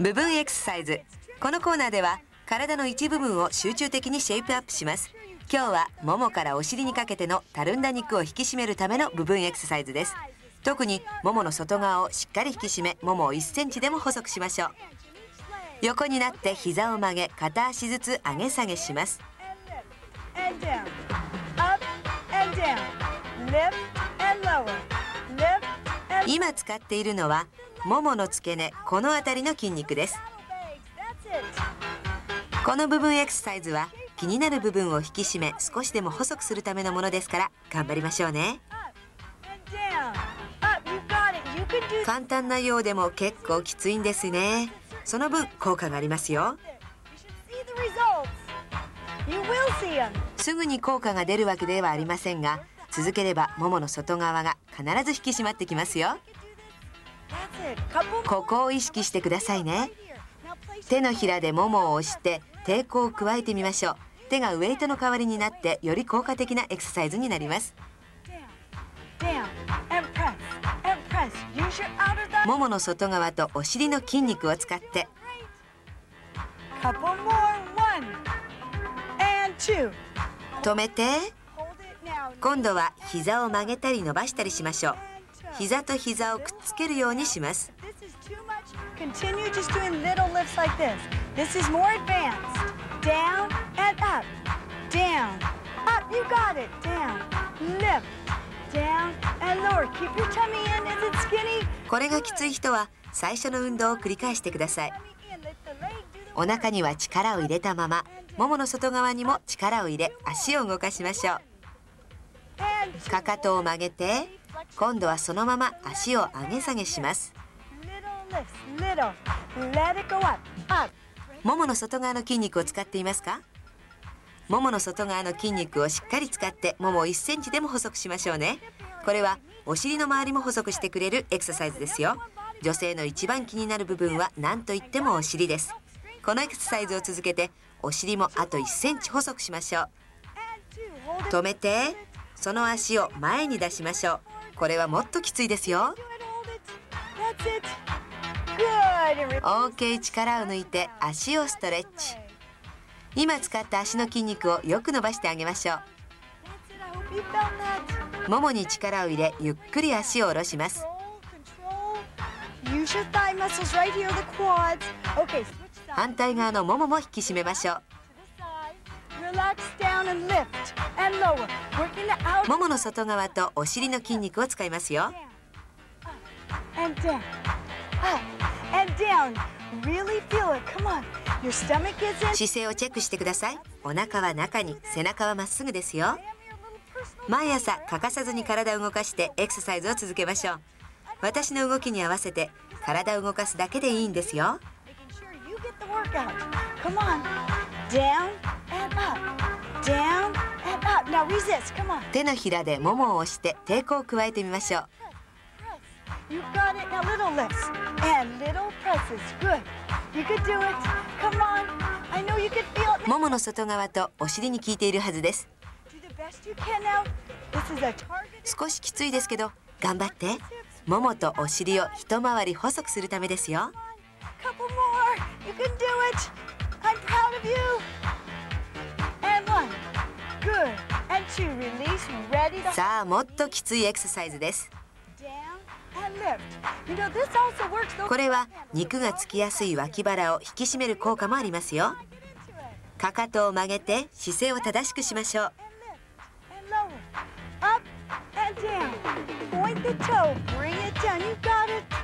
部分エクササイズ。このコーナーでは体の一部分を集中的にシェイプアップします。今日はももからお尻にかけてのたるんだ肉を引き締めるための部分エクササイズです。特にももの外側をしっかり引き締めももを1センチでも細くしましょう。横になって膝を曲げ片足ずつ上げ下げします。今使っているのはももの付け根この辺りの筋肉です。この部分エクササイズは気になる部分を引き締め少しでも細くするためのものですから頑張りましょうね。簡単なようでも結構きついんですね。その分効果がありますよ。すぐに効果が出るわけではありませんが続ければももの外側が必ず引き締まってきますよ。ここを意識してくださいね手のひらでももを押して抵抗を加えてみましょう手がウエイトの代わりになってより効果的なエクササイズになります.ももの外側とお尻の筋肉を使って.止めて.今度は膝を曲げたり伸ばしたりしましょう.膝と膝をくっつけるようにします。これがきつい人は最初の運動を繰り返してください。お腹には力を入れたままももの外側にも力を入れ足を動かしましょう。かかとを曲げて今度はそのまま足を上げ下げします.ももの外側の筋肉を使っていますか？ももの外側の筋肉をしっかり使ってももを1センチでも細くしましょうね。これはお尻の周りも細くしてくれるエクササイズですよ。女性の一番気になる部分は何といってもお尻です。このエクササイズを続けてお尻もあと1センチ細くしましょう.止めてその足を前に出しましょうこれはもっときついですよ。OK 力を抜いて足をストレッチ。今使った足の筋肉をよく伸ばしてあげましょう。ももに力を入れゆっくり足を下ろします。反対側のももも引き締めましょう。ももの外側とお尻の筋肉を使いますよ.姿勢をチェックしてください。お腹は中に背中はまっすぐですよ。毎朝欠かさずに体を動かしてエクササイズを続けましょう。私の動きに合わせて体を動かすだけでいいんですよ手のひらでももを押して抵抗を加えてみましょう You got it. Now little lifts and little presses. Good. You could do it. Come on. I know you can feel it. ももの外側とお尻に効いているはずです.少しきついですけど頑張ってももとお尻を一回り細くするためですよ Couple more. You can do it. I'm proud of you. And one. Good. さあもっときついエクササイズですこれは肉がつきやすい脇腹を引き締める効果もありますよかかとを曲げて姿勢を正しくしましょう Up and down. Point the toe. Bring it down. You got it.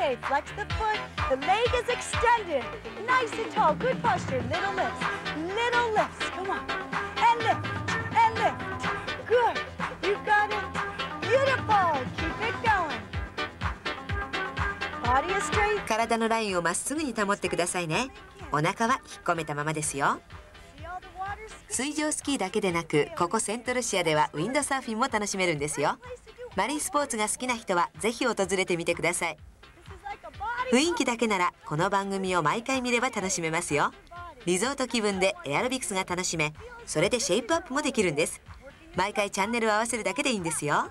Okay. Flex the foot. The leg is extended. Nice and tall. Good posture. Little lifts. Little lifts. Come on. And lift. And lift. Good. You got it. Beautiful. Keep it going. Body is straight. 体のラインをまっすぐに保ってくださいねお腹は引っ込めたままですよ水上スキーだけでなくここセントルシアではウィンドサーフィンも楽しめるんですよ.マリンスポーツが好きな人はぜひ訪れてみてください雰囲気だけならこの番組を毎回見れば楽しめますよリゾート気分でエアロビクスが楽しめそれでシェイプアップもできるんです毎回チャンネルを合わせるだけでいいんですよ.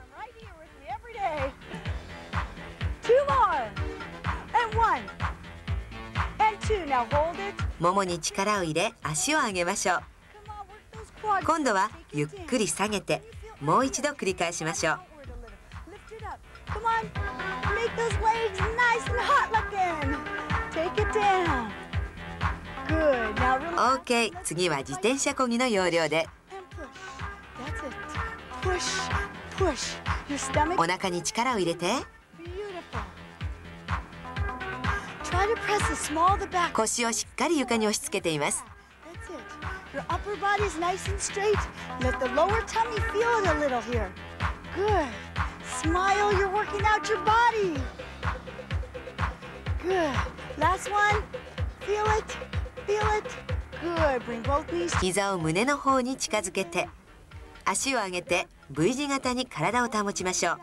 ももに力を入れ足を上げましょう.今度はゆっくり下げてもう一度繰り返しましょう Come on. Make those legs nice and hot looking. Take it down. Good. Now relax. OK 次は自転車こぎの要領で push. Push. Push. Your stomach. お腹に力を入れて.腰をしっかり床に押し付けています. Your upper body's nice and straight. Let the lower tummy feel it a little here. Good. Smile, you're working out your body. Good. Last one. Feel it. Feel it. Good. Bring both knees. 膝を胸の方に近づけて足を上げて V 字型に体を保ちましょう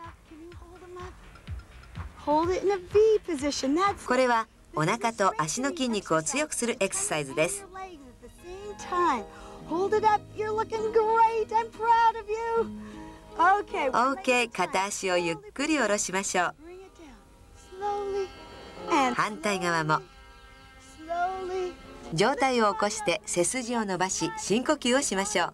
hold it in a V position. That's これはお腹と足の筋肉を強くするエクササイズです. Hold it up. You're looking great. I'm proud of you. OK 片足をゆっくり下ろしましょう。反対側も。上体を起こして背筋を伸ばし深呼吸をしましょう。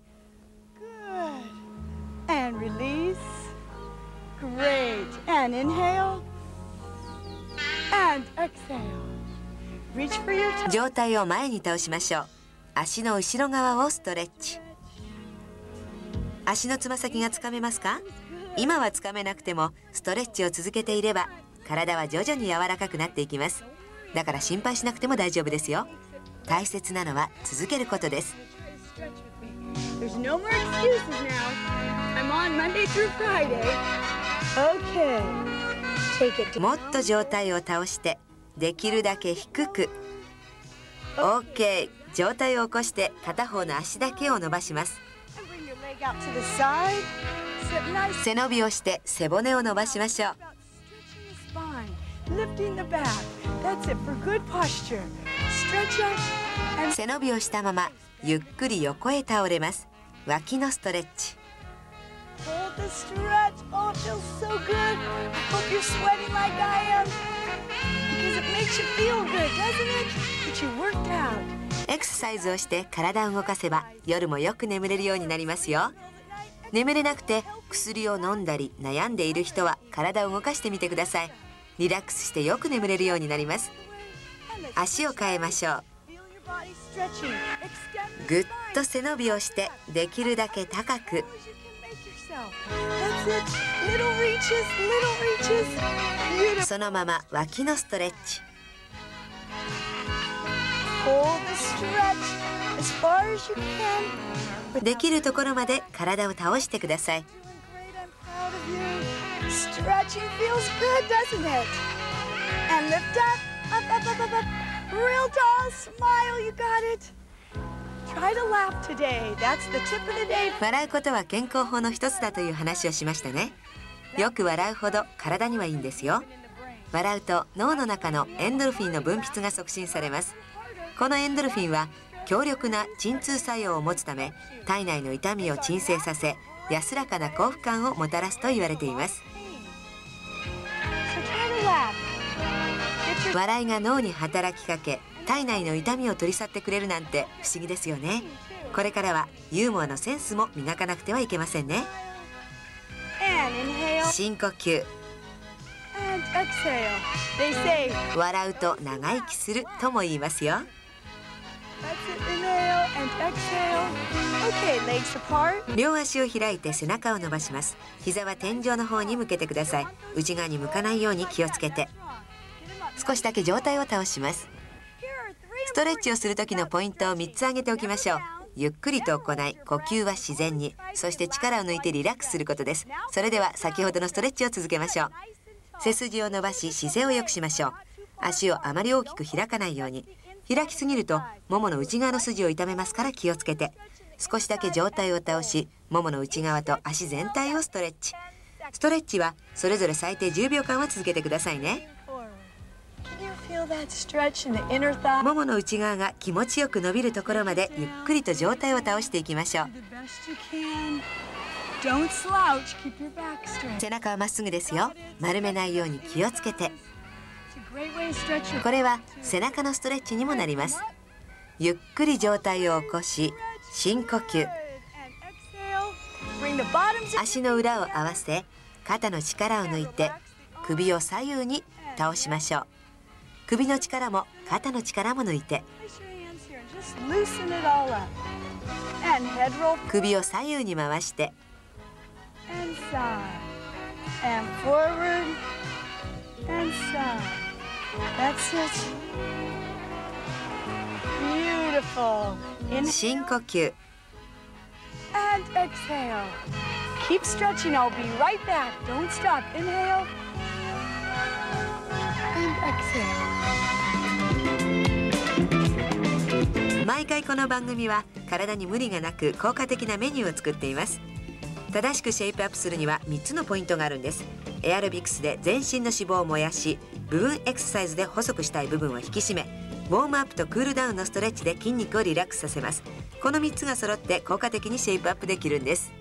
上体を前に倒しましょう。足の後ろ側をストレッチ。足のつま先がつかめますか？今はつかめなくてもストレッチを続けていれば体は徐々に柔らかくなっていきますだから心配しなくても大丈夫ですよ大切なのは続けることです Stretch with me. There's no more excuses now. I'm on Monday through Friday. Okay. Take it. もっと上体を倒してできるだけ低く OK 上体を起こして片方の足だけを伸ばします背伸びをして背骨を伸ばしましょう。背伸びをしたままゆっくり横へ倒れます。脇のストレッチ。エクササイズをして体を動かせば夜もよく眠れるようになりますよ。眠れなくて薬を飲んだり悩んでいる人は体を動かしてみてください。リラックスしてよく眠れるようになります。足を変えましょう。ぐっと背伸びをしてできるだけ高く。そのまま脇のストレッチ。できるところまで体を倒してください。笑うことは健康法の一つだという話をしましたね。よく笑うほど体にはいいんですよ。笑うと脳の中のエンドルフィンの分泌が促進されます。このエンドルフィンは強力な鎮痛作用を持つため体内の痛みを鎮静させ安らかな幸福感をもたらすと言われています。笑いが脳に働きかけ体内の痛みを取り去ってくれるなんて不思議ですよね。これからはユーモアのセンスも磨かなくてはいけませんね。深呼吸。笑うと長生きするとも言いますよ両足を開いて背中を伸ばします。膝は天井の方に向けてください。内側に向かないように気をつけて。少しだけ上体を倒します。ストレッチをする時のポイントを3つ挙げておきましょう。ゆっくりと行い呼吸は自然に。そして力を抜いてリラックスすることです。それでは先ほどのストレッチを続けましょう。背筋を伸ばし姿勢を良くしましょう。足をあまり大きく開かないように。開きすぎるとももの内側の筋を痛めますから気をつけて。少しだけ上体を倒しももの内側と足全体をストレッチ。ストレッチはそれぞれ最低10秒間は続けてくださいね?ももの内側が気持ちよく伸びるところまでゆっくりと上体を倒していきましょう.背中はまっすぐですよ。丸めないように気をつけてこれは背中のストレッチにもなります。ゆっくり上体を起こし深呼吸。足の裏を合わせ肩の力を抜いて首を左右に倒しましょう。首の力も肩の力も抜いて。Place your hands here and just loosen it all up. And head roll 首を左右に回して。深呼吸 and exhale. Keep stretching. I'll be right back. Don't stop. Inhale and exhale. 毎回この番組は体に無理がなく効果的なメニューを作っています正しくシェイプアップするには3つのポイントがあるんですエアロビクスで全身の脂肪を燃やし部分エクササイズで細くしたい部分を引き締めウォームアップとクールダウンのストレッチで筋肉をリラックスさせます。この3つが揃って効果的にシェイプアップできるんです。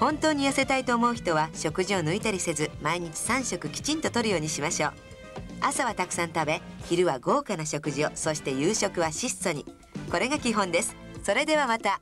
本当に痩せたいと思う人は食事を抜いたりせず毎日3食きちんと摂るようにしましょう。朝はたくさん食べ昼は豪華な食事をそして夕食は質素に。これが基本です。それではまた。